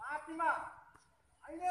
पार्टीमा अहिले